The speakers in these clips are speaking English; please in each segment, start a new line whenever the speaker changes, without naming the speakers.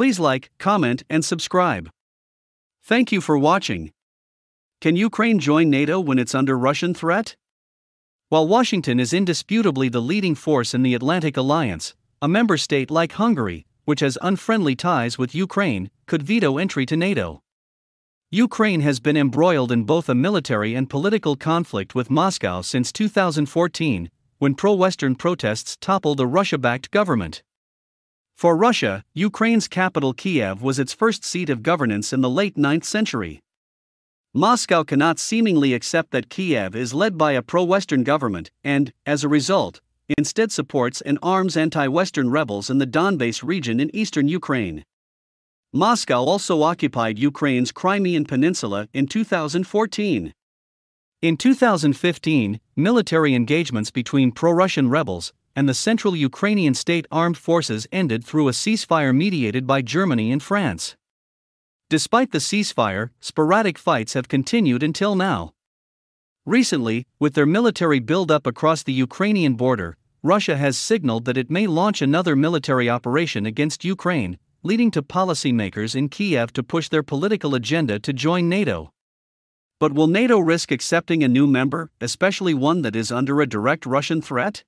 Please like, comment, and subscribe. Thank you for watching. Can Ukraine join NATO when it's under Russian threat? While Washington is indisputably the leading force in the Atlantic Alliance, a member state like Hungary, which has unfriendly ties with Ukraine, could veto entry to NATO. Ukraine has been embroiled in both a military and political conflict with Moscow since 2014, when pro Western protests toppled a Russia backed government. For Russia, Ukraine's capital Kiev was its first seat of governance in the late 9th century. Moscow cannot seemingly accept that Kiev is led by a pro Western government and, as a result, instead supports and arms anti Western rebels in the Donbass region in eastern Ukraine. Moscow also occupied Ukraine's Crimean Peninsula in 2014. In 2015, military engagements between pro Russian rebels and the Central Ukrainian State Armed Forces ended through a ceasefire mediated by Germany and France. Despite the ceasefire, sporadic fights have continued until now. Recently, with their military buildup across the Ukrainian border, Russia has signaled that it may launch another military operation against Ukraine, leading to policymakers in Kiev to push their political agenda to join NATO. But will NATO risk accepting a new member, especially one that is under a direct Russian threat?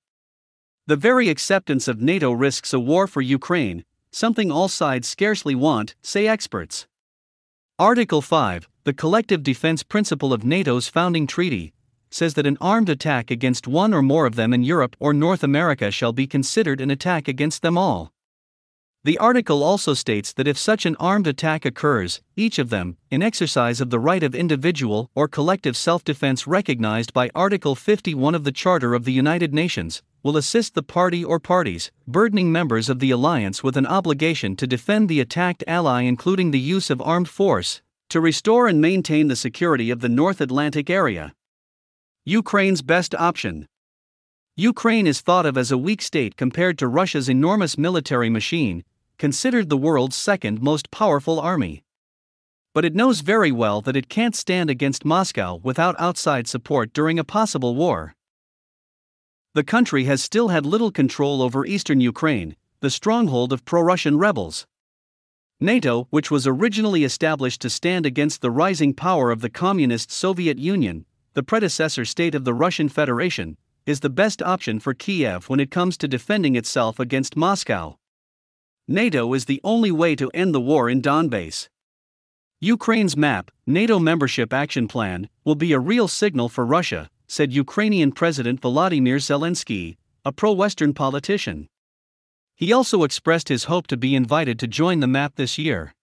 The very acceptance of NATO risks a war for Ukraine, something all sides scarcely want, say experts. Article 5, the collective defense principle of NATO's founding treaty, says that an armed attack against one or more of them in Europe or North America shall be considered an attack against them all. The article also states that if such an armed attack occurs, each of them, in exercise of the right of individual or collective self defense recognized by Article 51 of the Charter of the United Nations, will assist the party or parties, burdening members of the alliance with an obligation to defend the attacked ally, including the use of armed force, to restore and maintain the security of the North Atlantic area. Ukraine's best option. Ukraine is thought of as a weak state compared to Russia's enormous military machine, considered the world's second most powerful army. But it knows very well that it can't stand against Moscow without outside support during a possible war. The country has still had little control over eastern Ukraine, the stronghold of pro Russian rebels. NATO, which was originally established to stand against the rising power of the Communist Soviet Union, the predecessor state of the Russian Federation, is the best option for Kiev when it comes to defending itself against Moscow. NATO is the only way to end the war in Donbass. Ukraine's MAP, NATO Membership Action Plan, will be a real signal for Russia, said Ukrainian President Volodymyr Zelensky, a pro Western politician. He also expressed his hope to be invited to join the MAP this year.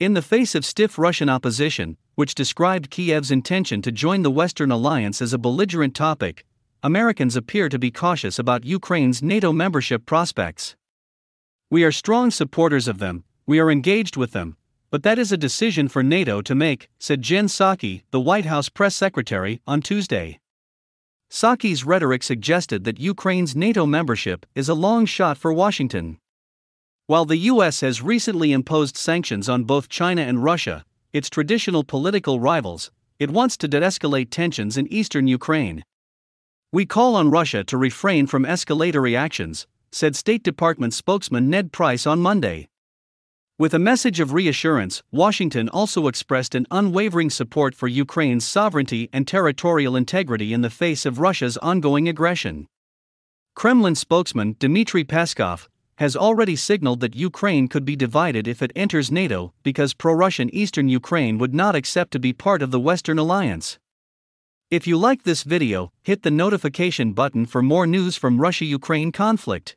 In the face of stiff Russian opposition, which described Kiev's intention to join the Western alliance as a belligerent topic, Americans appear to be cautious about Ukraine's NATO membership prospects. We are strong supporters of them, we are engaged with them, but that is a decision for NATO to make, said Jen Psaki, the White House press secretary, on Tuesday. Psaki's rhetoric suggested that Ukraine's NATO membership is a long shot for Washington. While the U.S. has recently imposed sanctions on both China and Russia, its traditional political rivals, it wants to de escalate tensions in eastern Ukraine. We call on Russia to refrain from escalatory actions, said State Department spokesman Ned Price on Monday. With a message of reassurance, Washington also expressed an unwavering support for Ukraine's sovereignty and territorial integrity in the face of Russia's ongoing aggression. Kremlin spokesman Dmitry Peskov has already signaled that Ukraine could be divided if it enters NATO because pro Russian eastern Ukraine would not accept to be part of the Western alliance. If you like this video, hit the notification button for more news from Russia Ukraine conflict.